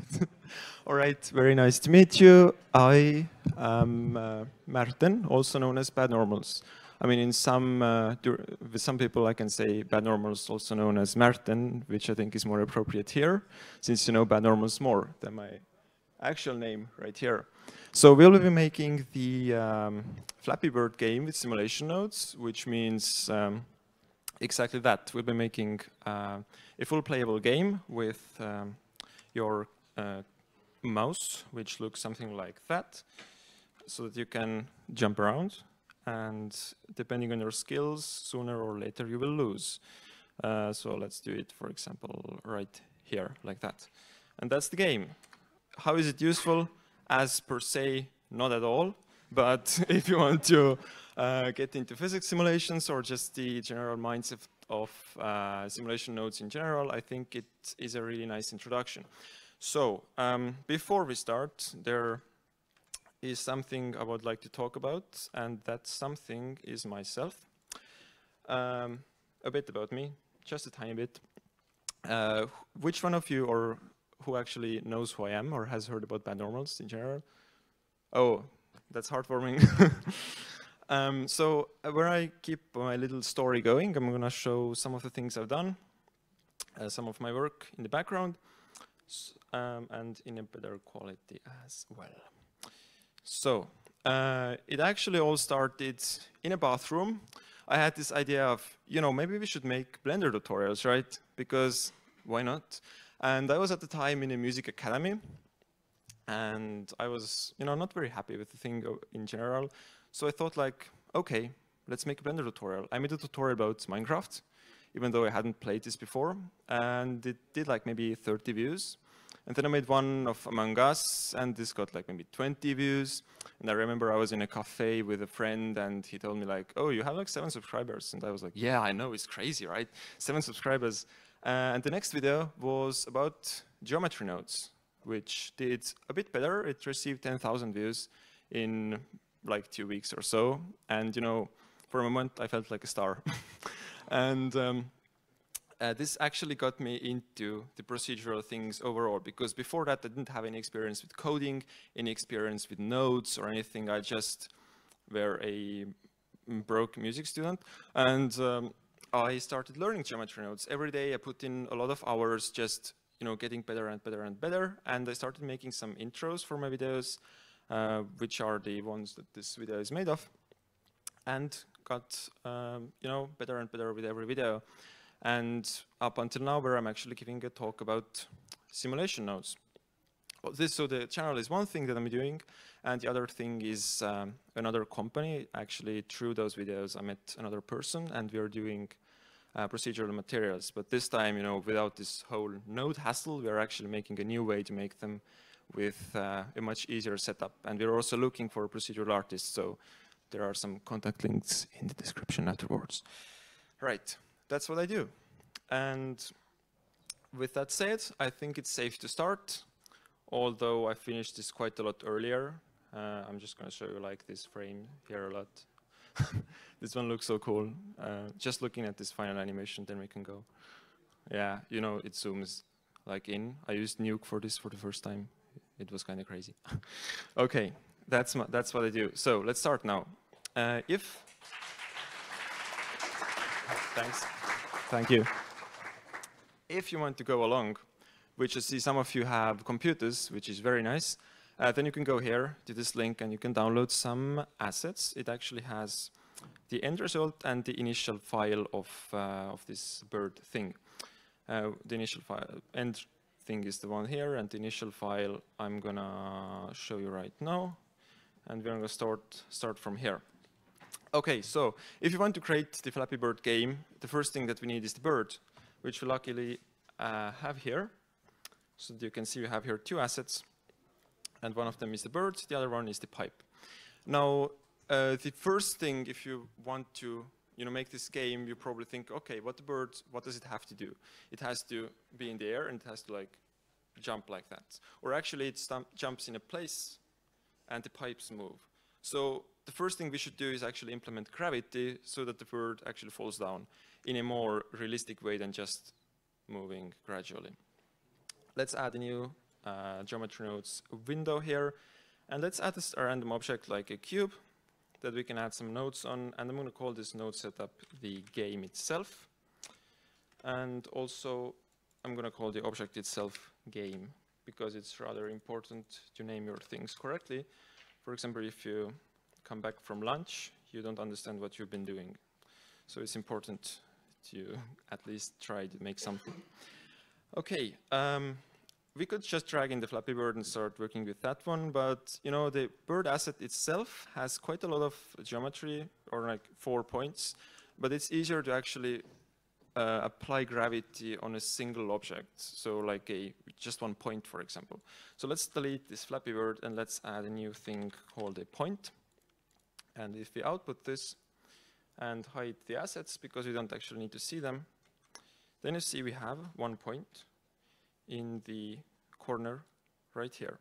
All right, very nice to meet you. I am uh, Martin, also known as Bad Normals. I mean, in some, uh, with some people I can say Bad Normals, also known as Martin, which I think is more appropriate here, since you know Bad Normals more than my actual name right here. So we'll be making the um, Flappy Bird game with simulation nodes, which means um, exactly that. We'll be making uh, a full playable game with um, your mouse, which looks something like that, so that you can jump around. And depending on your skills, sooner or later you will lose. Uh, so let's do it, for example, right here, like that. And that's the game. How is it useful? As per se, not at all. But if you want to uh, get into physics simulations or just the general mindset of uh, simulation nodes in general, I think it is a really nice introduction. So um, before we start, there is something I would like to talk about, and that something is myself. Um, a bit about me, just a tiny bit. Uh, which one of you or who actually knows who I am or has heard about bad normals in general? Oh, that's heartwarming. um, so uh, where I keep my little story going, I'm going to show some of the things I've done, uh, some of my work in the background, um, and in a better quality as well. So uh, it actually all started in a bathroom. I had this idea of, you know, maybe we should make Blender tutorials, right? Because why not? And I was at the time in a music academy, and I was, you know, not very happy with the thing in general. So I thought like, okay, let's make a Blender tutorial. I made a tutorial about Minecraft, even though I hadn't played this before, and it did like maybe 30 views. And then I made one of Among Us, and this got like maybe 20 views. And I remember I was in a cafe with a friend, and he told me like, oh, you have like seven subscribers. And I was like, yeah, I know, it's crazy, right? Seven subscribers. Uh, and the next video was about geometry nodes which did a bit better. It received 10,000 views in like two weeks or so. And, you know, for a moment, I felt like a star. and um, uh, this actually got me into the procedural things overall, because before that, I didn't have any experience with coding, any experience with nodes or anything. I just were a broke music student. And um, I started learning geometry nodes. Every day I put in a lot of hours just you know, getting better and better and better. And I started making some intros for my videos, uh, which are the ones that this video is made of, and got, um, you know, better and better with every video. And up until now, where I'm actually giving a talk about simulation nodes. Well, this, so the channel is one thing that I'm doing, and the other thing is um, another company. Actually, through those videos, I met another person, and we are doing uh, procedural materials. But this time, you know, without this whole node hassle, we are actually making a new way to make them with uh, a much easier setup. And we're also looking for procedural artists, so there are some contact links in the description afterwards. Right, that's what I do. And with that said, I think it's safe to start, although I finished this quite a lot earlier. Uh, I'm just going to show you like this frame here a lot. this one looks so cool. Uh, just looking at this final animation, then we can go. Yeah, you know, it zooms like in. I used Nuke for this for the first time. It was kind of crazy. okay, that's, my, that's what I do. So let's start now. Uh, if, thanks, thank you. If you want to go along, which I see some of you have computers, which is very nice, uh, then you can go here to this link and you can download some assets. It actually has the end result and the initial file of, uh, of this bird thing. Uh, the initial file end thing is the one here and the initial file I'm gonna show you right now. And we're gonna start, start from here. Okay, so if you want to create the Flappy Bird game, the first thing that we need is the bird, which we luckily uh, have here. So you can see we have here two assets and one of them is the bird, the other one is the pipe. Now, uh, the first thing, if you want to you know, make this game, you probably think, okay, what the bird, what does it have to do? It has to be in the air and it has to like jump like that. Or actually it jumps in a place and the pipes move. So the first thing we should do is actually implement gravity so that the bird actually falls down in a more realistic way than just moving gradually. Let's add a new uh, geometry nodes window here. And let's add a random object like a cube that we can add some nodes on. And I'm going to call this node setup the game itself. And also, I'm going to call the object itself game because it's rather important to name your things correctly. For example, if you come back from lunch, you don't understand what you've been doing. So it's important to at least try to make something. Okay, um, we could just drag in the Flappy Bird and start working with that one, but you know the bird asset itself has quite a lot of geometry, or like four points, but it's easier to actually uh, apply gravity on a single object, so like a just one point, for example. So let's delete this Flappy Bird and let's add a new thing called a point. And if we output this and hide the assets because we don't actually need to see them, then you see we have one point in the corner right here.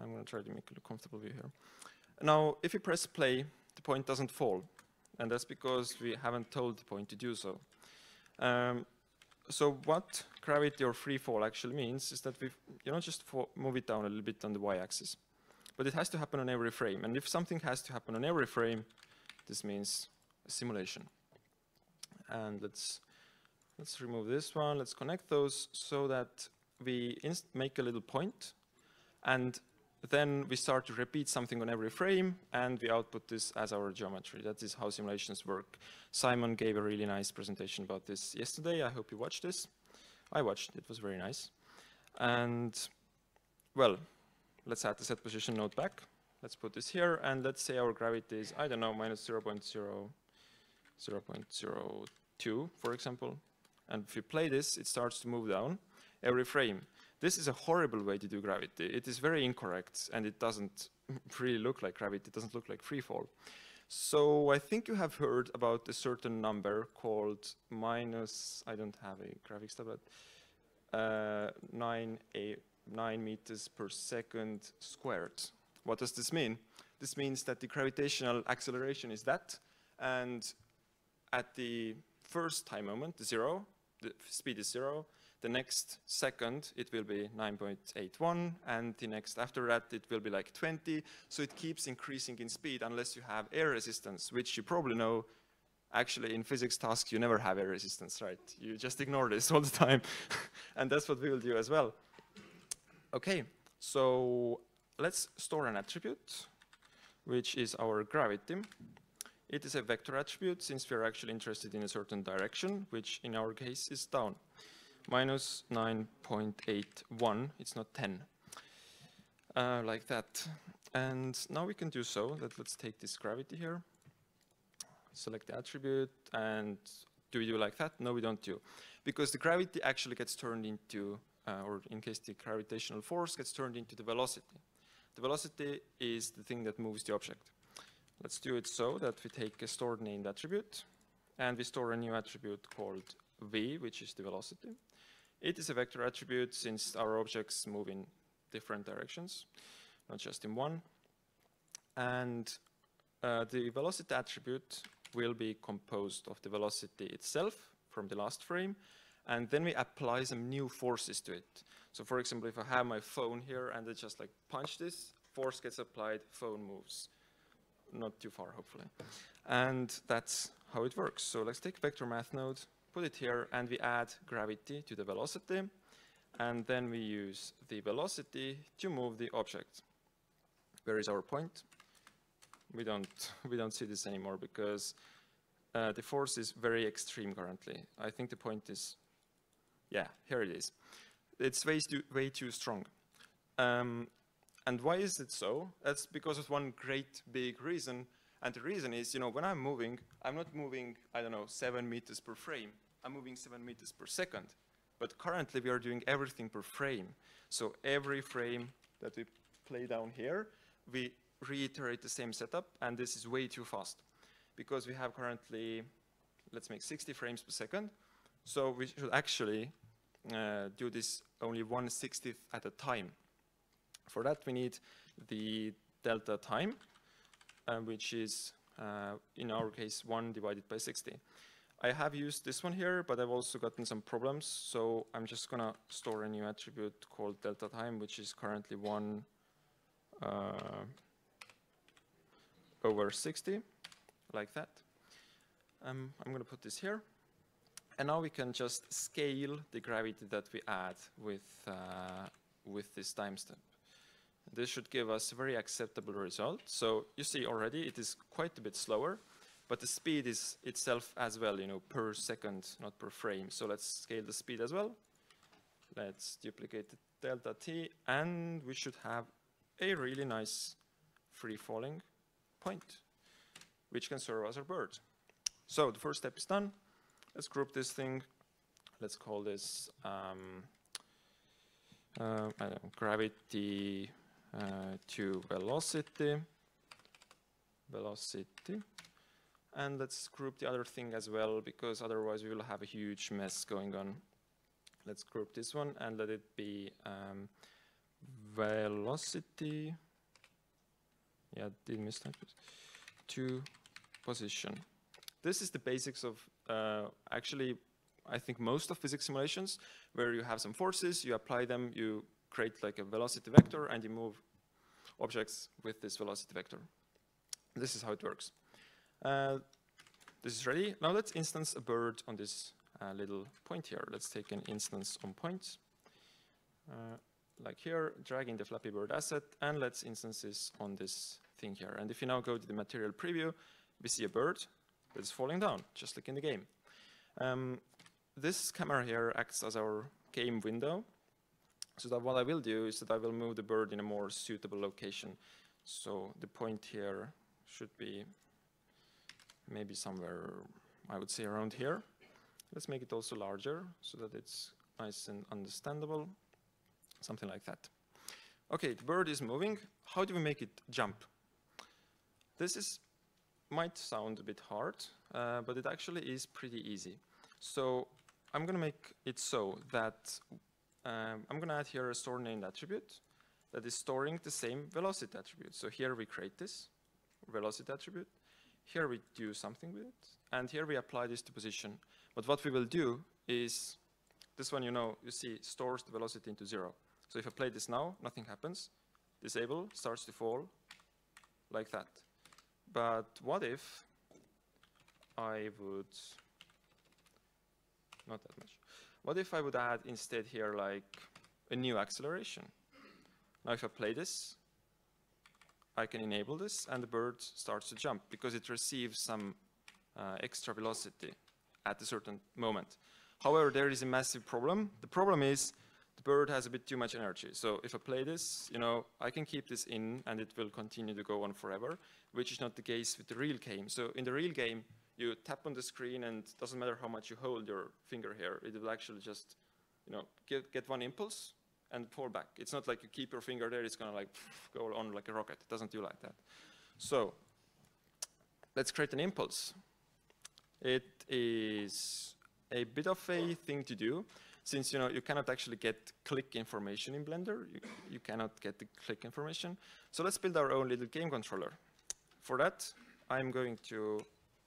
I'm going to try to make a comfortable view here. Now, if you press play, the point doesn't fall. And that's because we haven't told the point to do so. Um, so what gravity or free fall actually means is that we you know, just move it down a little bit on the y-axis. But it has to happen on every frame. And if something has to happen on every frame, this means a simulation. And let's Let's remove this one. Let's connect those so that we make a little point and then we start to repeat something on every frame and we output this as our geometry. That is how simulations work. Simon gave a really nice presentation about this yesterday. I hope you watched this. I watched, it was very nice. And well, let's add the set position node back. Let's put this here and let's say our gravity is, I don't know, minus 0 0.0, 0 0.02, for example. And if you play this, it starts to move down every frame. This is a horrible way to do gravity. It is very incorrect, and it doesn't really look like gravity. It doesn't look like free fall. So I think you have heard about a certain number called minus, I don't have a graphics tablet, uh, nine, a, nine meters per second squared. What does this mean? This means that the gravitational acceleration is that, and at the first time moment, zero, the speed is zero. The next second, it will be 9.81, and the next after that, it will be like 20. So it keeps increasing in speed unless you have air resistance, which you probably know actually in physics tasks, you never have air resistance, right? You just ignore this all the time. and that's what we will do as well. Okay, so let's store an attribute, which is our gravity. It is a vector attribute since we are actually interested in a certain direction, which in our case is down. Minus 9.81, it's not 10. Uh, like that. And now we can do so that let's take this gravity here, select the attribute, and do we do like that? No, we don't do. Because the gravity actually gets turned into, uh, or in case the gravitational force gets turned into the velocity. The velocity is the thing that moves the object. Let's do it so that we take a stored named attribute and we store a new attribute called v, which is the velocity. It is a vector attribute since our objects move in different directions, not just in one. And uh, the velocity attribute will be composed of the velocity itself from the last frame, and then we apply some new forces to it. So for example, if I have my phone here and I just like punch this, force gets applied, phone moves not too far, hopefully. And that's how it works. So let's take vector math node, put it here, and we add gravity to the velocity. And then we use the velocity to move the object. Where is our point? We don't, we don't see this anymore because uh, the force is very extreme currently. I think the point is, yeah, here it is. It's way too, way too strong. Um, and why is it so? That's because of one great big reason. And the reason is, you know, when I'm moving, I'm not moving, I don't know, seven meters per frame. I'm moving seven meters per second. But currently we are doing everything per frame. So every frame that we play down here, we reiterate the same setup, and this is way too fast. Because we have currently, let's make 60 frames per second. So we should actually do this only 1 60th at a time. For that, we need the delta time, uh, which is, uh, in our case, 1 divided by 60. I have used this one here, but I've also gotten some problems. So I'm just going to store a new attribute called delta time, which is currently 1 uh, over 60, like that. Um, I'm going to put this here. And now we can just scale the gravity that we add with, uh, with this timestamp. This should give us a very acceptable result. So you see already it is quite a bit slower, but the speed is itself as well, you know, per second, not per frame. So let's scale the speed as well. Let's duplicate the delta t, and we should have a really nice free falling point, which can serve as our bird. So the first step is done. Let's group this thing. Let's call this um, uh, know, gravity uh, to velocity, velocity. And let's group the other thing as well, because otherwise we will have a huge mess going on. Let's group this one and let it be um, velocity, yeah, did miss that, to position. This is the basics of actually, I think most of physics simulations, where you have some forces, you apply them, you create like a velocity vector, and you move objects with this velocity vector. This is how it works. Uh, this is ready. Now let's instance a bird on this uh, little point here. Let's take an instance on point. Uh, like here, dragging the Flappy Bird asset, and let's instance this on this thing here. And if you now go to the material preview, we see a bird that is falling down, just like in the game. Um, this camera here acts as our game window. So that what I will do is that I will move the bird in a more suitable location. So the point here should be maybe somewhere, I would say around here. Let's make it also larger so that it's nice and understandable, something like that. Okay, the bird is moving. How do we make it jump? This is might sound a bit hard, uh, but it actually is pretty easy. So I'm going to make it so that um, I'm going to add here a store named attribute that is storing the same velocity attribute. So here we create this velocity attribute. Here we do something with it. And here we apply this to position. But what we will do is, this one, you know, you see, stores the velocity into zero. So if I play this now, nothing happens. Disable, starts to fall, like that. But what if I would, not that much, what if I would add instead here like a new acceleration? Now if I play this, I can enable this and the bird starts to jump because it receives some uh, extra velocity at a certain moment. However, there is a massive problem. The problem is the bird has a bit too much energy. So if I play this, you know, I can keep this in and it will continue to go on forever, which is not the case with the real game. So in the real game, you tap on the screen and it doesn't matter how much you hold your finger here, it will actually just, you know, get, get one impulse and pull back. It's not like you keep your finger there, it's gonna like go on like a rocket. It doesn't do like that. So let's create an impulse. It is a bit of a thing to do since you know you cannot actually get click information in Blender, you, you cannot get the click information. So let's build our own little game controller. For that, I'm going to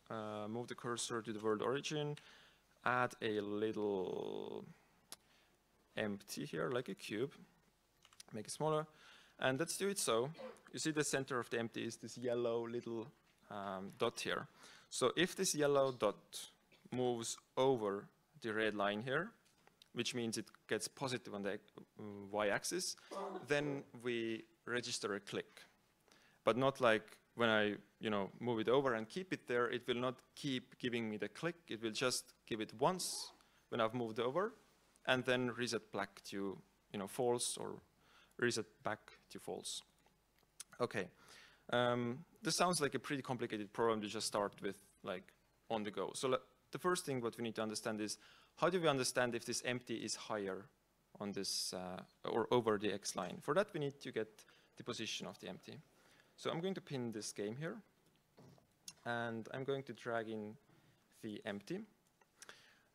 uh, move the cursor to the world origin, add a little empty here, like a cube, make it smaller, and let's do it so. You see the center of the empty is this yellow little um, dot here. So if this yellow dot moves over the red line here, which means it gets positive on the uh, y-axis, then we register a click. But not like when I you know, move it over and keep it there, it will not keep giving me the click. It will just give it once when I've moved over, and then reset back to you know, false or reset back to false. Okay, um, this sounds like a pretty complicated program to just start with like on the go. So the first thing what we need to understand is how do we understand if this empty is higher on this uh, or over the x line? For that, we need to get the position of the empty. So I'm going to pin this game here, and I'm going to drag in the empty.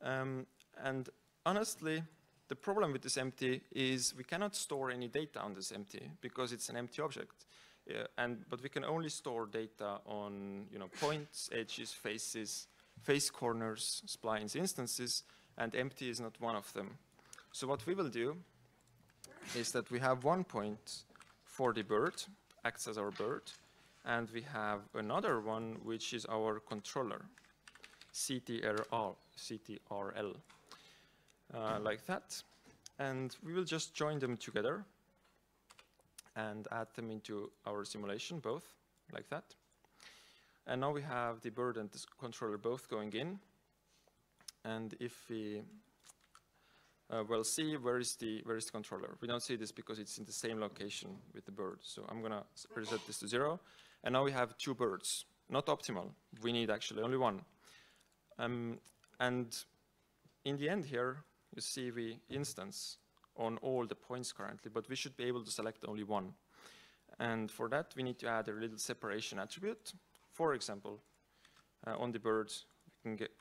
Um, and honestly, the problem with this empty is we cannot store any data on this empty because it's an empty object. Uh, and, but we can only store data on you know, points, edges, faces, face corners, splines, instances, and empty is not one of them. So what we will do is that we have one point for the bird, acts as our bird, and we have another one which is our controller, CTRL, CTRL, uh, like that. And we will just join them together and add them into our simulation, both, like that. And now we have the bird and the controller both going in. And if we uh, well see where is the where is the controller. We don't see this because it's in the same location with the bird. So I'm gonna reset this to zero, and now we have two birds. Not optimal. We need actually only one. Um, and in the end here, you see we instance on all the points currently, but we should be able to select only one. And for that, we need to add a little separation attribute. For example, uh, on the bird, we can get,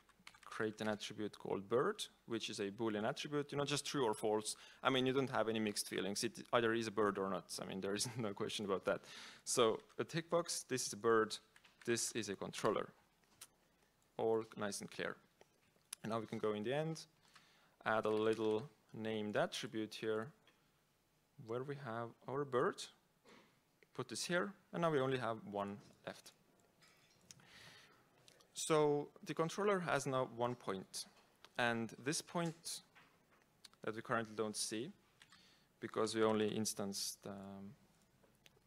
create an attribute called bird, which is a Boolean attribute, you know, just true or false. I mean, you don't have any mixed feelings. It either is a bird or not. I mean, there is no question about that. So a tick box, this is a bird, this is a controller. All nice and clear. And now we can go in the end, add a little named attribute here where we have our bird, put this here, and now we only have one left. So the controller has now one point, and this point that we currently don't see because we only instanced um,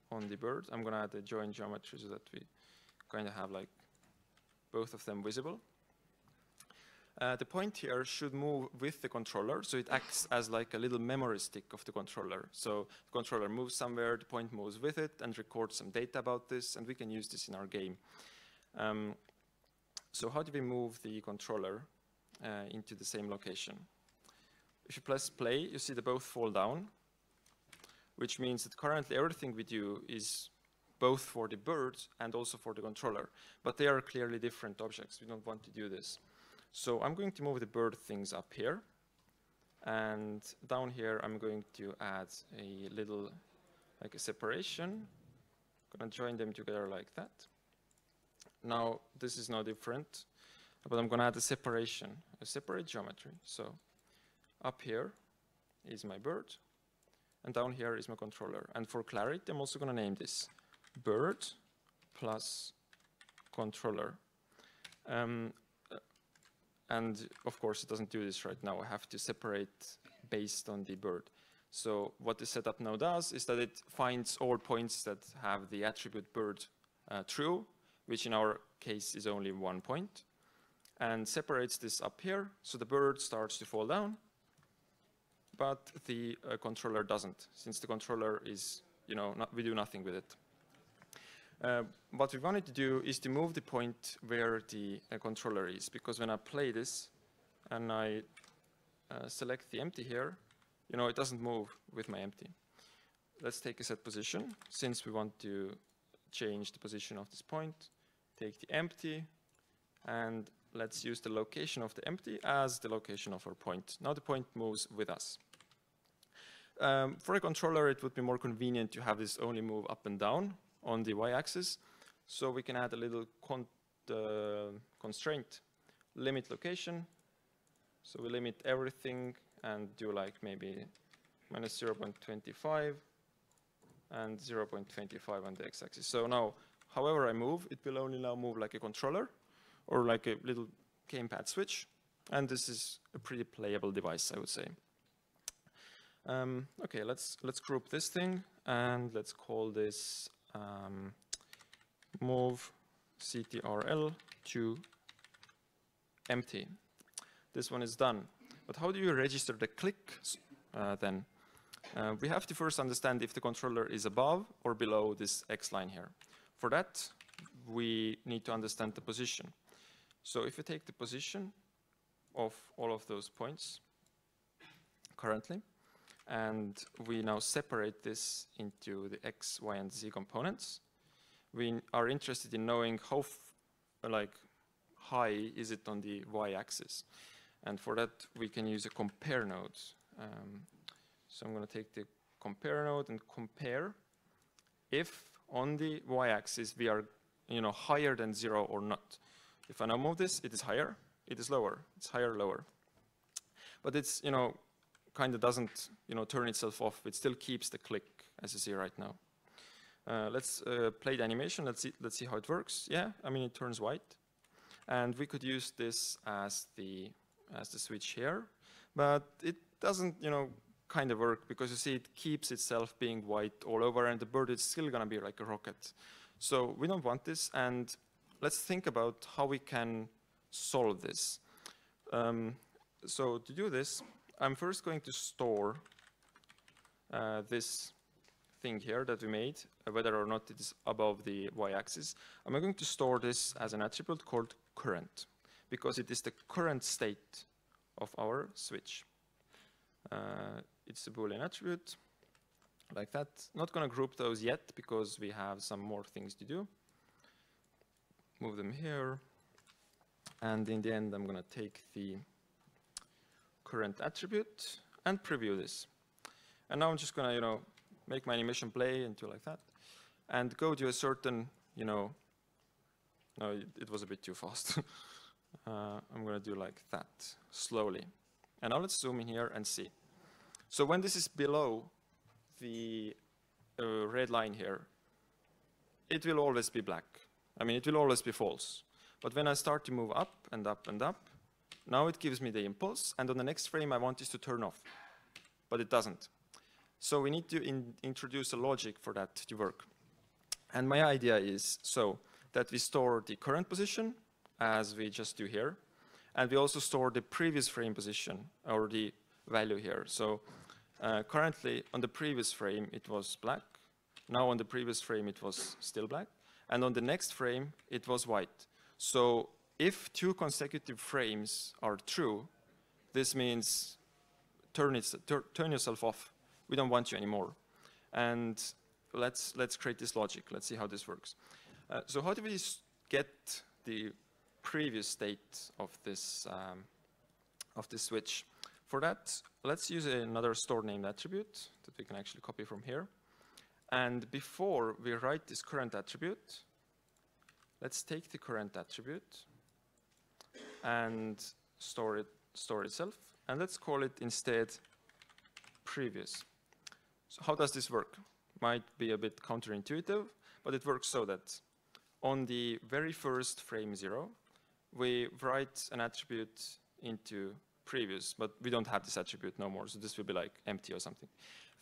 on the bird. I'm going to add a join geometry so that we kind of have like both of them visible. Uh, the point here should move with the controller, so it acts as like a little memory stick of the controller. So the controller moves somewhere, the point moves with it, and records some data about this, and we can use this in our game. Um, so how do we move the controller uh, into the same location? If you press play, you see they both fall down, which means that currently everything we do is both for the bird and also for the controller, but they are clearly different objects. We don't want to do this. So I'm going to move the bird things up here. And down here, I'm going to add a little, like a separation. I'm going to join them together like that. Now, this is no different, but I'm going to add a separation, a separate geometry. So up here is my bird, and down here is my controller. And for clarity, I'm also going to name this bird plus controller. Um, and of course, it doesn't do this right now. I have to separate based on the bird. So what the setup now does is that it finds all points that have the attribute bird uh, true, which in our case is only one point, and separates this up here. So the bird starts to fall down, but the uh, controller doesn't, since the controller is, you know, not, we do nothing with it. Uh, what we wanted to do is to move the point where the uh, controller is, because when I play this and I uh, select the empty here, you know, it doesn't move with my empty. Let's take a set position, since we want to change the position of this point, take the empty, and let's use the location of the empty as the location of our point. Now the point moves with us. Um, for a controller, it would be more convenient to have this only move up and down, on the y-axis. So we can add a little con uh, constraint, limit location. So we limit everything and do like maybe minus 0.25 and 0.25 on the x-axis. So now, however I move, it will only now move like a controller or like a little gamepad switch. And this is a pretty playable device, I would say. Um, okay, let's let's group this thing and let's call this um, move CTRL to empty. This one is done. But how do you register the click uh, then? Uh, we have to first understand if the controller is above or below this X line here. For that, we need to understand the position. So if we take the position of all of those points currently, and we now separate this into the x, y, and z components. We are interested in knowing how like high is it on the y-axis. And for that, we can use a compare node. Um, so I'm going to take the compare node and compare if on the y-axis we are you know, higher than zero or not. If I now move this, it is higher, it is lower, it's higher, lower. But it's, you know, kind of doesn't, you know, turn itself off. It still keeps the click, as you see right now. Uh, let's uh, play the animation. Let's see, let's see how it works. Yeah, I mean, it turns white. And we could use this as the, as the switch here. But it doesn't, you know, kind of work because you see it keeps itself being white all over and the bird is still going to be like a rocket. So we don't want this. And let's think about how we can solve this. Um, so to do this, I'm first going to store uh, this thing here that we made, uh, whether or not it is above the y-axis. I'm going to store this as an attribute called current, because it is the current state of our switch. Uh, it's a Boolean attribute, like that. Not going to group those yet, because we have some more things to do. Move them here. And in the end, I'm going to take the current attribute and preview this. And now I'm just going to, you know, make my animation play and do like that and go to a certain, you know, no, it, was a bit too fast. uh, I'm going to do like that slowly. And now let's zoom in here and see. So when this is below the uh, red line here, it will always be black. I mean, it will always be false. But when I start to move up and up and up, now it gives me the impulse, and on the next frame I want this to turn off, but it doesn't. So we need to in introduce a logic for that to work. And my idea is so that we store the current position, as we just do here, and we also store the previous frame position, or the value here. So uh, currently, on the previous frame, it was black. Now on the previous frame, it was still black. And on the next frame, it was white. So if two consecutive frames are true, this means turn, it, turn yourself off. We don't want you anymore. And let's, let's create this logic. Let's see how this works. Uh, so how do we get the previous state of this, um, of this switch? For that, let's use another store named attribute that we can actually copy from here. And before we write this current attribute, let's take the current attribute and store it store itself. And let's call it instead previous. So how does this work? Might be a bit counterintuitive, but it works so that on the very first frame zero, we write an attribute into previous, but we don't have this attribute no more, so this will be like empty or something.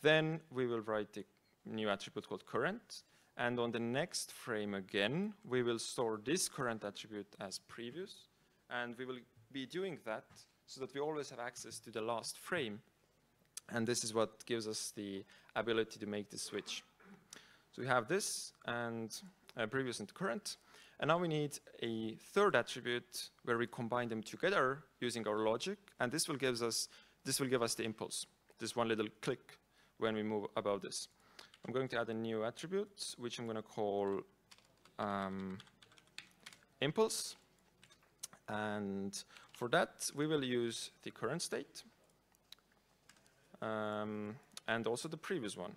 Then we will write a new attribute called current, and on the next frame again, we will store this current attribute as previous, and we will be doing that so that we always have access to the last frame. And this is what gives us the ability to make the switch. So we have this and uh, previous and current. And now we need a third attribute where we combine them together using our logic. And this will give us, this will give us the impulse, this one little click when we move above this. I'm going to add a new attribute, which I'm going to call um, impulse. And for that, we will use the current state um, and also the previous one.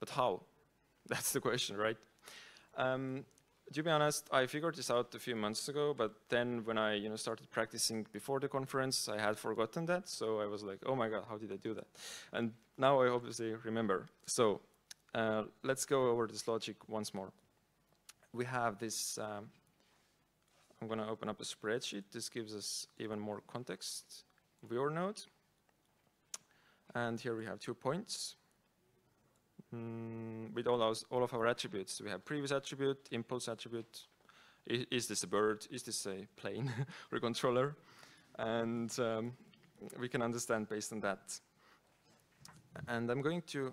But how? That's the question, right? Um, to be honest, I figured this out a few months ago, but then when I you know, started practicing before the conference, I had forgotten that. So I was like, oh my God, how did I do that? And now I obviously remember. So uh, let's go over this logic once more. We have this um, I'm going to open up a spreadsheet. This gives us even more context. Viewer node. And here we have two points mm, with all, all of our attributes. We have previous attribute, impulse attribute. Is, is this a bird? Is this a plane or a controller? And um, we can understand based on that. And I'm going to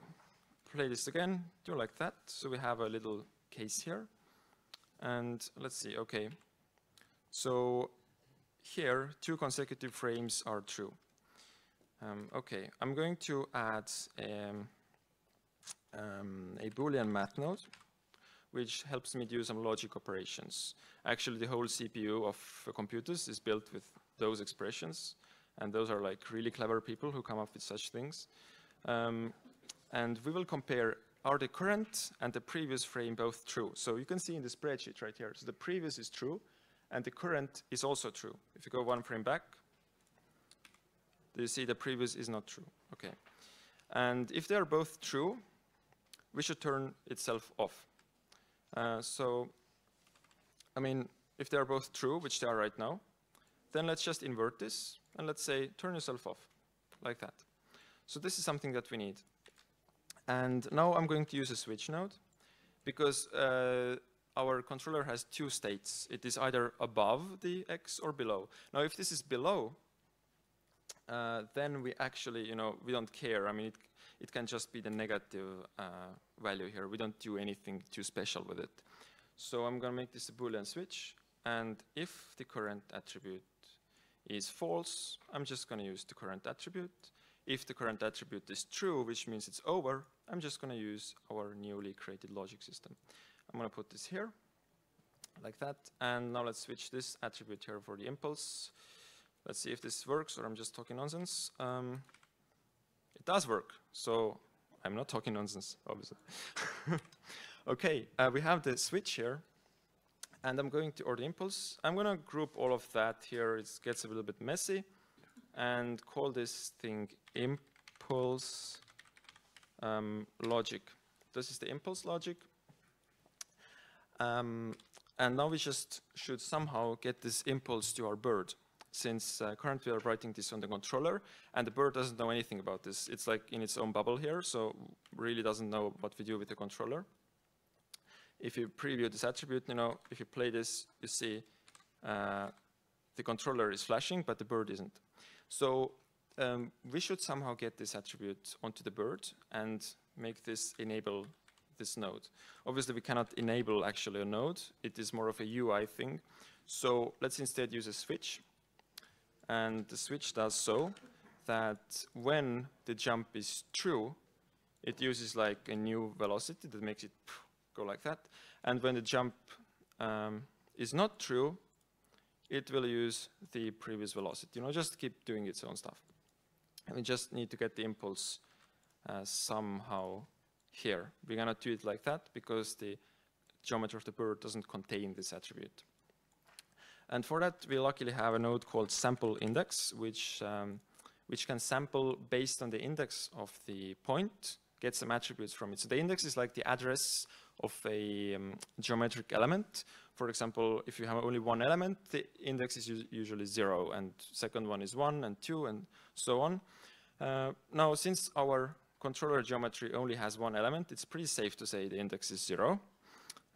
play this again, do like that. So we have a little case here. And let's see, okay. So here, two consecutive frames are true. Um, okay, I'm going to add um, um, a Boolean math node, which helps me do some logic operations. Actually, the whole CPU of uh, computers is built with those expressions, and those are like really clever people who come up with such things. Um, and we will compare are the current and the previous frame both true? So you can see in the spreadsheet right here, so the previous is true, and the current is also true. If you go one frame back, do you see the previous is not true? Okay. And if they are both true, we should turn itself off. Uh, so, I mean, if they are both true, which they are right now, then let's just invert this and let's say turn yourself off, like that. So this is something that we need. And now I'm going to use a switch node because uh, our controller has two states. It is either above the x or below. Now, if this is below, uh, then we actually, you know, we don't care. I mean, it, it can just be the negative uh, value here. We don't do anything too special with it. So I'm going to make this a Boolean switch. And if the current attribute is false, I'm just going to use the current attribute. If the current attribute is true, which means it's over, I'm just going to use our newly created logic system. I'm going to put this here, like that. And now let's switch this attribute here for the impulse. Let's see if this works or I'm just talking nonsense. Um, does work, so I'm not talking nonsense, obviously. okay, uh, we have the switch here and I'm going to, or the impulse, I'm going to group all of that here. It gets a little bit messy and call this thing impulse um, logic. This is the impulse logic. Um, and now we just should somehow get this impulse to our bird since uh, currently we are writing this on the controller and the bird doesn't know anything about this. It's like in its own bubble here, so really doesn't know what we do with the controller if you preview this attribute, you know, if you play this, you see uh, the controller is flashing, but the bird isn't. So um, we should somehow get this attribute onto the bird and make this enable this node. Obviously, we cannot enable actually a node. It is more of a UI thing. So let's instead use a switch. And the switch does so that when the jump is true, it uses like a new velocity that makes it go like that. And when the jump um, is not true, it will use the previous velocity. You know, just keep doing its own stuff. And we just need to get the impulse uh, somehow here. We're gonna do it like that because the geometry of the bird doesn't contain this attribute. And for that, we luckily have a node called sample index, which, um, which can sample based on the index of the point, get some attributes from it. So the index is like the address of a um, geometric element. For example, if you have only one element, the index is usually zero, and second one is one and two, and so on. Uh, now, since our controller geometry only has one element, it's pretty safe to say the index is zero,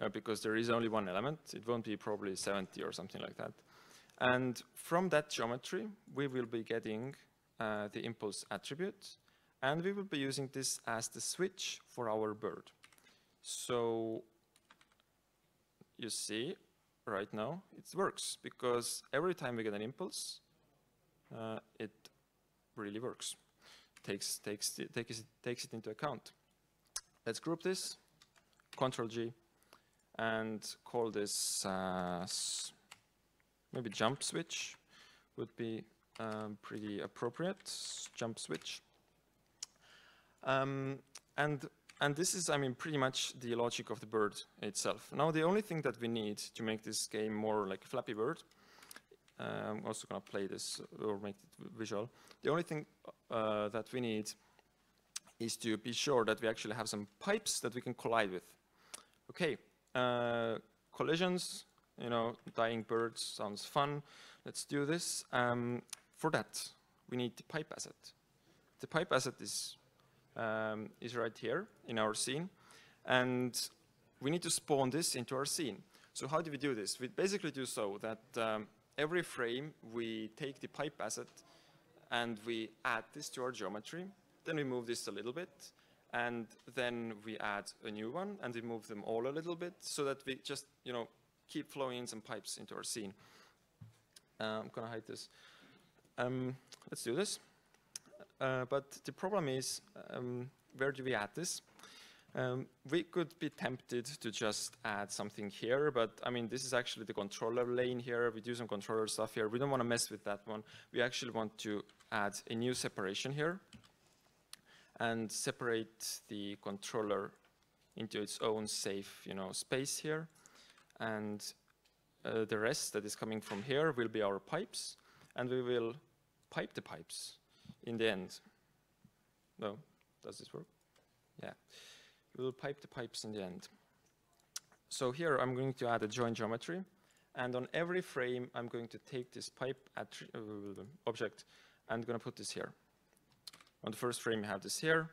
uh, because there is only one element. It won't be probably 70 or something like that. And from that geometry, we will be getting uh, the impulse attribute, and we will be using this as the switch for our bird. So you see right now it works because every time we get an impulse, uh, it really works. Takes, takes, takes, takes it into account. Let's group this, Control G, and call this uh, maybe jump switch would be um, pretty appropriate, jump switch. Um, and and this is, I mean, pretty much the logic of the bird itself. Now, the only thing that we need to make this game more like Flappy Bird, uh, I'm also going to play this or make it visual. The only thing uh, that we need is to be sure that we actually have some pipes that we can collide with. Okay, uh, collisions, you know, dying birds sounds fun. Let's do this. Um, for that, we need the pipe asset. The pipe asset is um, is right here in our scene. And we need to spawn this into our scene. So how do we do this? We basically do so that um, every frame we take the pipe asset and we add this to our geometry. Then we move this a little bit and then we add a new one and we move them all a little bit so that we just, you know, keep flowing in some pipes into our scene. Uh, I'm gonna hide this. Um, let's do this. Uh, but the problem is, um, where do we add this? Um, we could be tempted to just add something here, but I mean, this is actually the controller lane here. We do some controller stuff here. We don't want to mess with that one. We actually want to add a new separation here and separate the controller into its own safe, you know, space here. And uh, the rest that is coming from here will be our pipes, and we will pipe the pipes in the end. No, does this work? Yeah. We will pipe the pipes in the end. So here I'm going to add a join geometry. And on every frame, I'm going to take this pipe uh, object and going to put this here. On the first frame, you have this here.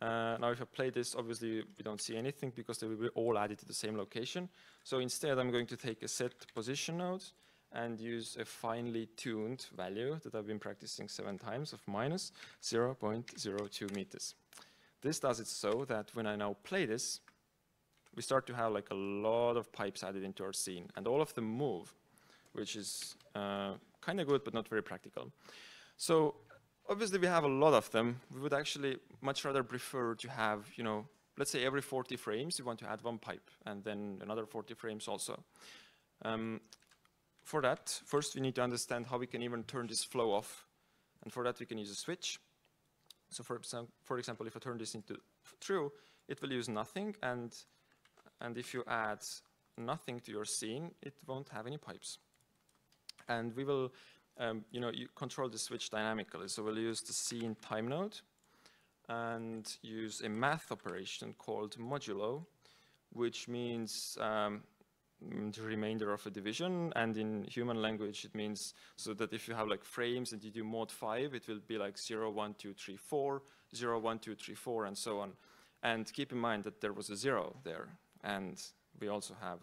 Uh, now, if I play this, obviously, we don't see anything because they will be all added to the same location. So instead, I'm going to take a set position node and use a finely tuned value that I've been practicing seven times of minus 0.02 meters. This does it so that when I now play this, we start to have like a lot of pipes added into our scene, and all of them move, which is uh, kind of good, but not very practical. So obviously we have a lot of them. We would actually much rather prefer to have, you know, let's say every 40 frames, you want to add one pipe, and then another 40 frames also. Um, for that, first we need to understand how we can even turn this flow off. And for that, we can use a switch. So for, for example, if I turn this into true, it will use nothing. And, and if you add nothing to your scene, it won't have any pipes. And we will, um, you know, you control the switch dynamically. So we'll use the scene time node and use a math operation called modulo, which means um, Mm, the remainder of a division. And in human language it means so that if you have like frames and you do mod 5 it will be like 0 1 2 3 4 0 1 2 3 4 and so on. And keep in mind that there was a 0 there. And we also have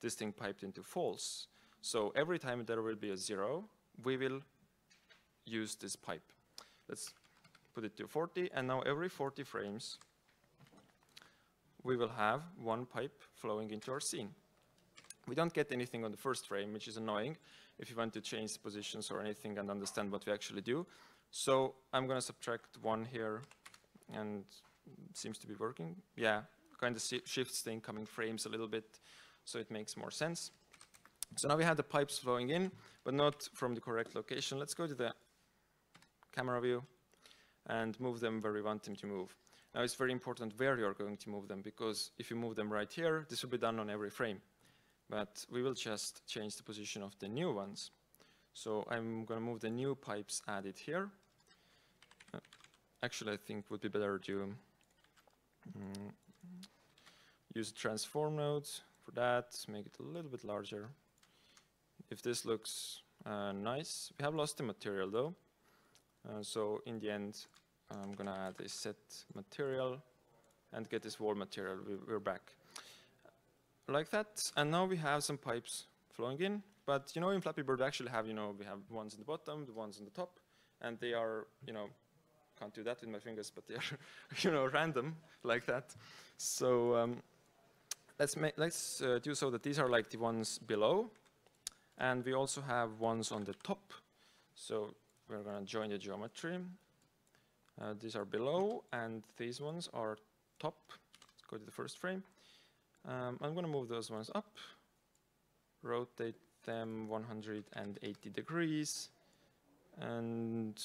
this thing piped into false. So every time there will be a 0 we will use this pipe let's put it to 40 and now every 40 frames we will have one pipe flowing into our scene we don't get anything on the first frame, which is annoying if you want to change positions or anything and understand what we actually do. So I'm going to subtract one here, and seems to be working. Yeah, kind of shifts the incoming frames a little bit, so it makes more sense. So now we have the pipes flowing in, but not from the correct location. Let's go to the camera view and move them where we want them to move. Now it's very important where you're going to move them, because if you move them right here, this will be done on every frame but we will just change the position of the new ones. So I'm going to move the new pipes added here. Uh, actually, I think would be better to um, use transform node for that, make it a little bit larger. If this looks uh, nice, we have lost the material though. Uh, so in the end, I'm to add a set material and get this wall material. We, we're back like that. And now we have some pipes flowing in. But you know, in Flappy Bird, we actually have, you know, we have ones in the bottom, the ones in the top, and they are, you know, can't do that with my fingers, but they are, you know, random like that. So um, let's make, let's uh, do so that these are like the ones below, and we also have ones on the top. So we're going to join the geometry. Uh, these are below, and these ones are top. Let's go to the first frame. Um, I'm going to move those ones up, rotate them 180 degrees, and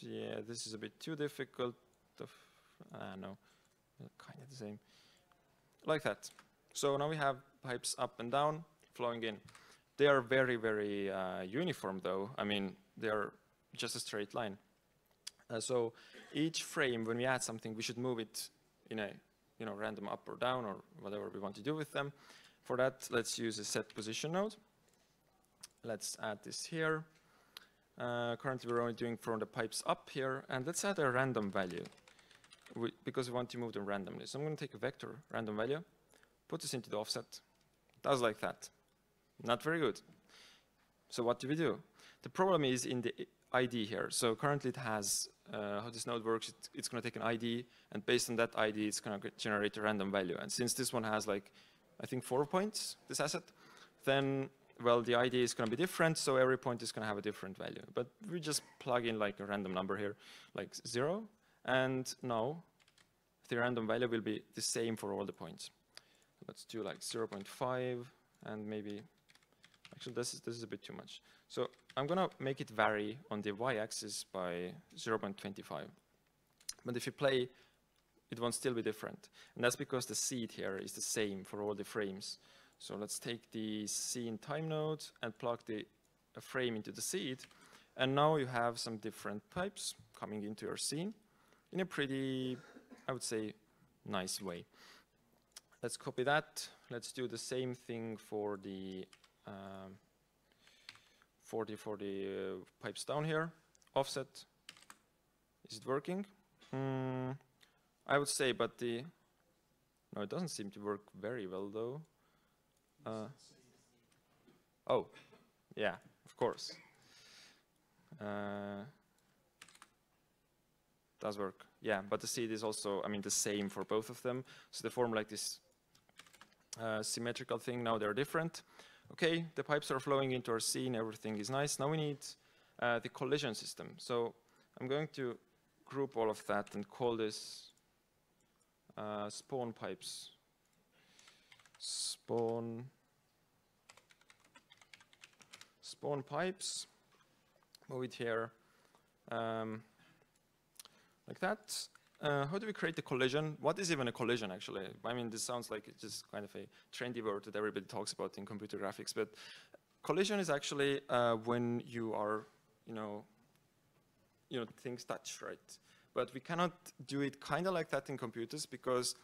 yeah, this is a bit too difficult. Of, uh, no, kind of the same, like that. So now we have pipes up and down flowing in. They are very, very uh, uniform though. I mean, they are just a straight line. Uh, so each frame, when we add something, we should move it in a you know, random up or down or whatever we want to do with them. For that, let's use a set position node. Let's add this here. Uh, currently, we're only doing from the pipes up here, and let's add a random value we, because we want to move them randomly. So I'm going to take a vector random value, put this into the offset. Does like that. Not very good. So what do we do? The problem is in the ID here. So currently it has, uh, how this node works, it, it's going to take an ID, and based on that ID, it's going to generate a random value. And since this one has like, I think four points, this asset, then, well, the ID is going to be different, so every point is going to have a different value. But we just plug in like a random number here, like zero, and now the random value will be the same for all the points. Let's do like 0.5 and maybe Actually, this is, this is a bit too much. So I'm going to make it vary on the y-axis by 0.25. But if you play, it won't still be different. And that's because the seed here is the same for all the frames. So let's take the scene time node and plug the frame into the seed. And now you have some different pipes coming into your scene in a pretty, I would say, nice way. Let's copy that. Let's do the same thing for the um, for the for the uh, pipes down here. Offset. Is it working? Mm, I would say, but the no, it doesn't seem to work very well though. Uh, oh, yeah, of course. Uh, does work. Yeah, but the seed is also, I mean, the same for both of them. So they form like this uh, symmetrical thing. Now they're different. Okay, the pipes are flowing into our scene. Everything is nice. Now we need uh, the collision system. So I'm going to group all of that and call this uh, spawn pipes. Spawn spawn pipes. Move it here. Um, like that. Uh, how do we create a collision? What is even a collision, actually? I mean, this sounds like it's just kind of a trendy word that everybody talks about in computer graphics, but collision is actually uh, when you are, you know, you know, things touch, right? But we cannot do it kind of like that in computers because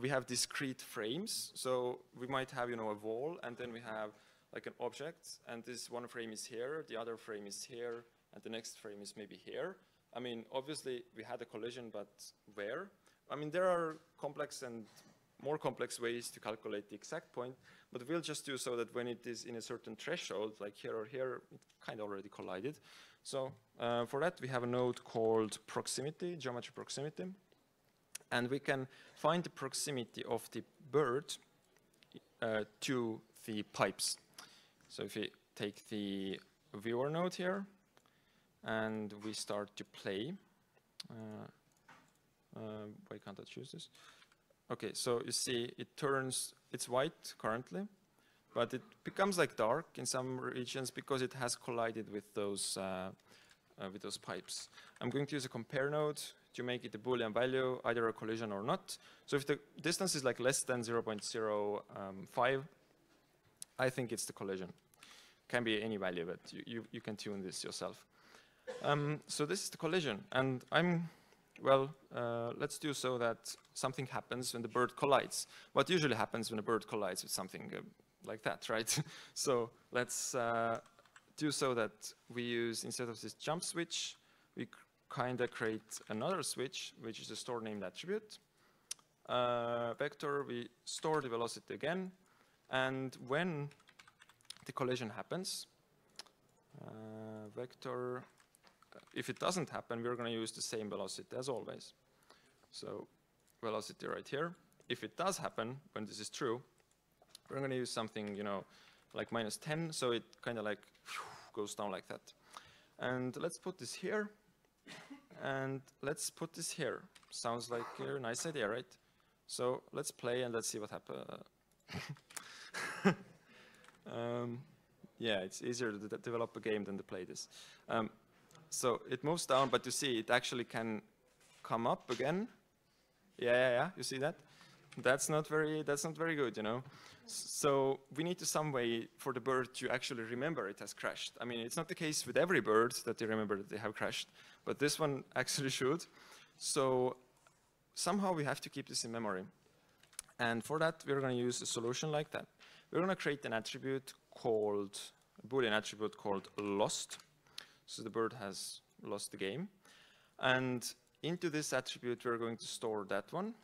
we have discrete frames. So we might have, you know, a wall, and then we have like an object, and this one frame is here, the other frame is here, and the next frame is maybe here. I mean, obviously we had a collision, but where? I mean, there are complex and more complex ways to calculate the exact point, but we'll just do so that when it is in a certain threshold, like here or here, it kind of already collided. So uh, for that, we have a node called proximity, geometry proximity, and we can find the proximity of the bird uh, to the pipes. So if we take the viewer node here, and we start to play. Uh, uh, why can't I choose this? Okay, so you see it turns, it's white currently, but it becomes like dark in some regions because it has collided with those, uh, uh, with those pipes. I'm going to use a compare node to make it a boolean value, either a collision or not. So if the distance is like less than 0.05, um, I think it's the collision. Can be any value, but you, you, you can tune this yourself. Um, so this is the collision, and I'm, well, uh, let's do so that something happens when the bird collides. What usually happens when a bird collides with something uh, like that, right? so let's uh, do so that we use, instead of this jump switch, we kind of create another switch, which is a store named attribute. Uh, vector, we store the velocity again, and when the collision happens, uh, vector if it doesn't happen, we're going to use the same velocity as always. So velocity right here. If it does happen, when this is true, we're going to use something, you know, like minus 10, so it kind of like goes down like that. And let's put this here, and let's put this here. Sounds like a nice idea, right? So let's play and let's see what happens. um, yeah, it's easier to de develop a game than to play this. Um, so it moves down, but you see it actually can come up again. Yeah, yeah, yeah, you see that? That's not very, that's not very good, you know? So we need to some way for the bird to actually remember it has crashed. I mean, it's not the case with every bird that they remember that they have crashed, but this one actually should. So somehow we have to keep this in memory. And for that, we're going to use a solution like that. We're going to create an attribute called, a Boolean attribute called lost. So the bird has lost the game. And into this attribute, we're going to store that one.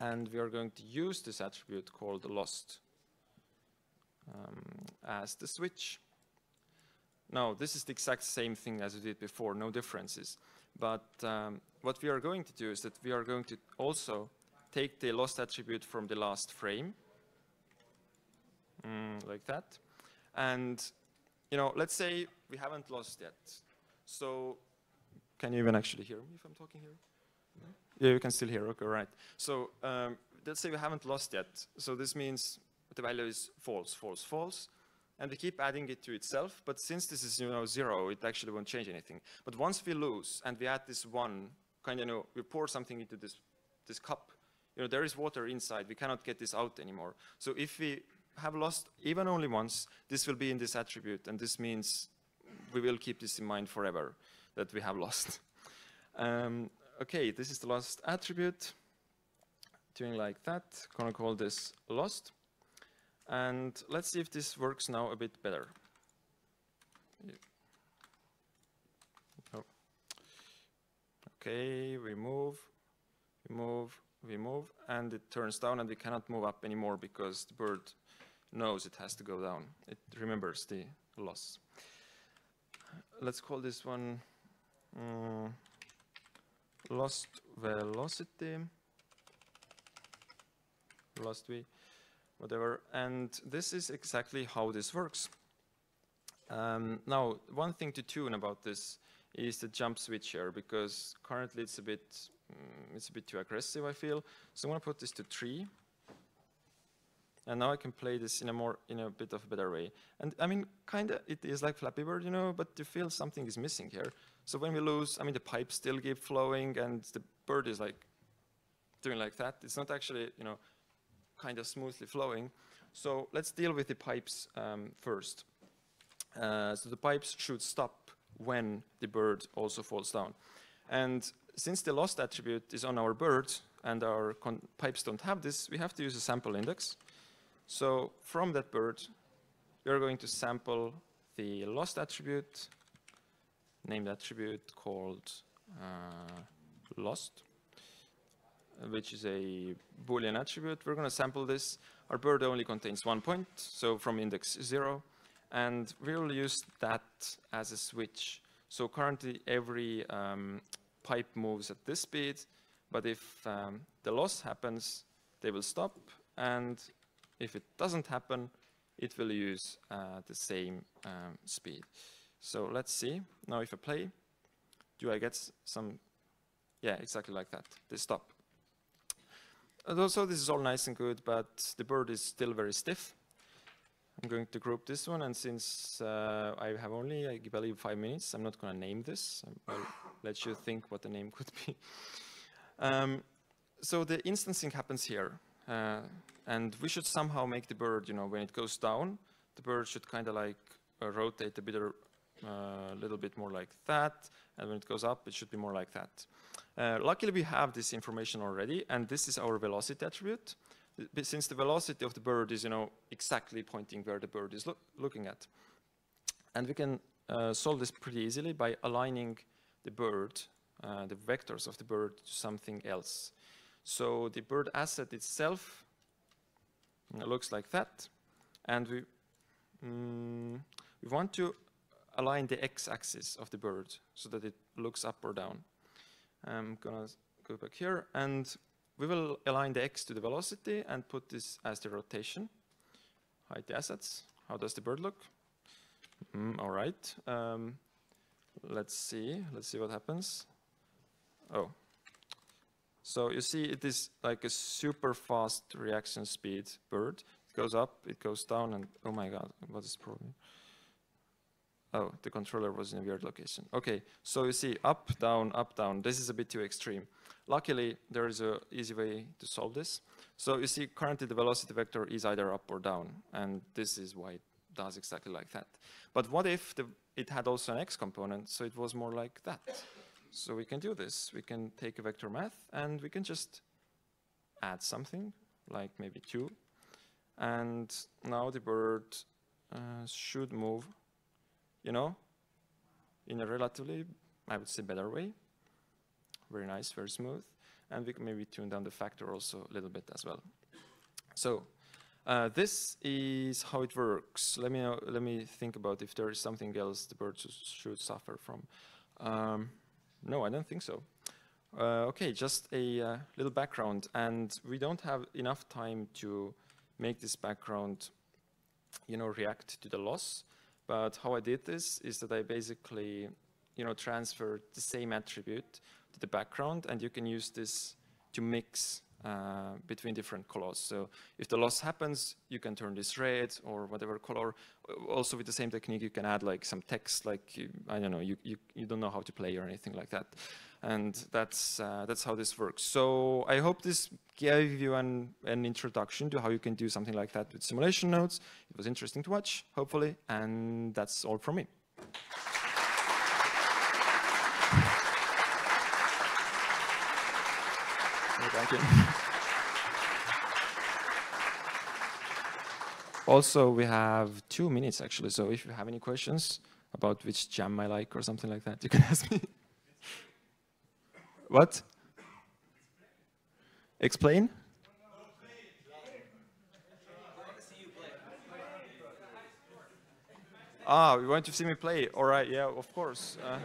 And we are going to use this attribute called lost um, as the switch. Now, this is the exact same thing as we did before, no differences. But um, what we are going to do is that we are going to also take the lost attribute from the last frame, mm, like that. And, you know, let's say we haven't lost yet. So can you even actually hear me if I'm talking here? No? Yeah, you can still hear, okay, right. So um, let's say we haven't lost yet. So this means the value is false, false, false. And we keep adding it to itself, but since this is you know zero, it actually won't change anything. But once we lose and we add this one, kind of you know, we pour something into this, this cup, you know, there is water inside. We cannot get this out anymore. So if we have lost even only once, this will be in this attribute, and this means we will keep this in mind forever, that we have lost. Um, okay, this is the last attribute. Doing like that, gonna call this lost. And let's see if this works now a bit better. Oh. Okay, we move, we move, we move, and it turns down and we cannot move up anymore because the bird knows it has to go down. It remembers the loss. Let's call this one um, lost velocity, lost v, whatever. And this is exactly how this works. Um, now, one thing to tune about this is the jump switch here, because currently it's a bit mm, it's a bit too aggressive, I feel. So I'm going to put this to 3. And now I can play this in a more, in a bit of a better way. And I mean, kind of, it is like Flappy Bird, you know, but you feel something is missing here. So when we lose, I mean, the pipes still keep flowing and the bird is like doing like that. It's not actually, you know, kind of smoothly flowing. So let's deal with the pipes um, first. Uh, so the pipes should stop when the bird also falls down. And since the lost attribute is on our bird and our pipes don't have this, we have to use a sample index. So from that bird, we're going to sample the lost attribute, named attribute called uh, lost, which is a Boolean attribute. We're going to sample this. Our bird only contains one point, so from index zero. And we'll use that as a switch. So currently every um, pipe moves at this speed, but if um, the loss happens, they will stop and if it doesn't happen, it will use uh, the same um, speed. So let's see. Now if I play, do I get some, yeah, exactly like that. They stop. And also this is all nice and good, but the bird is still very stiff. I'm going to group this one, and since uh, I have only, I believe, five minutes, I'm not going to name this. I'll let you think what the name could be. Um, so the instancing happens here. Uh, and we should somehow make the bird, you know, when it goes down, the bird should kind of like uh, rotate a bit, a uh, little bit more like that. And when it goes up, it should be more like that. Uh, luckily, we have this information already, and this is our velocity attribute. Since the velocity of the bird is, you know, exactly pointing where the bird is lo looking at. And we can uh, solve this pretty easily by aligning the bird, uh, the vectors of the bird to something else. So the bird asset itself looks like that. And we, mm, we want to align the x-axis of the bird so that it looks up or down. I'm gonna go back here and we will align the x to the velocity and put this as the rotation. Hide the assets. How does the bird look? Mm, all right. Um, let's see. Let's see what happens. Oh, so you see it is like a super fast reaction speed bird. It goes up, it goes down, and oh my god, what is the problem? Oh, the controller was in a weird location. Okay, so you see up, down, up, down. This is a bit too extreme. Luckily, there is an easy way to solve this. So you see currently the velocity vector is either up or down, and this is why it does exactly like that. But what if the, it had also an x component, so it was more like that? So we can do this. We can take a vector math and we can just add something, like maybe 2. And now the bird uh, should move, you know, in a relatively, I would say, better way. Very nice, very smooth. And we can maybe tune down the factor also a little bit as well. So uh, this is how it works. Let me, uh, let me think about if there is something else the bird should suffer from. Um, no, I don't think so. Uh, okay, just a uh, little background, and we don't have enough time to make this background, you know, react to the loss. But how I did this is that I basically, you know, transferred the same attribute to the background, and you can use this to mix uh, between different colors. So if the loss happens, you can turn this red or whatever color. Also with the same technique, you can add like some text, like, I don't know, you, you, you don't know how to play or anything like that. And that's, uh, that's how this works. So I hope this gave you an, an introduction to how you can do something like that with simulation nodes. It was interesting to watch, hopefully, and that's all from me. Thank you. Also, we have two minutes actually, so if you have any questions about which jam I like or something like that, you can ask me. what? Explain? Ah, you want to see me play? All right, yeah, of course. Uh,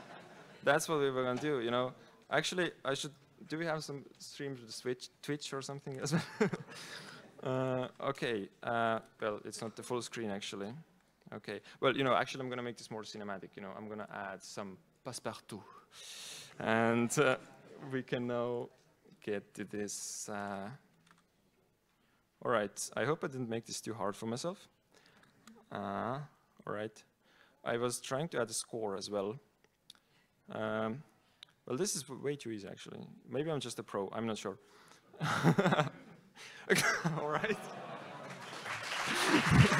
that's what we were gonna do, you know. Actually, I should. Do we have some streams with Twitch, Twitch or something as well? uh, okay. Uh, well, it's not the full screen actually. Okay. Well, you know, actually, I'm gonna make this more cinematic. You know, I'm gonna add some passepartout, and uh, we can now get to this. Uh, all right. I hope I didn't make this too hard for myself. Uh, all right. I was trying to add a score as well. Um, well, this is way too easy, actually. Maybe I'm just a pro. I'm not sure. All right.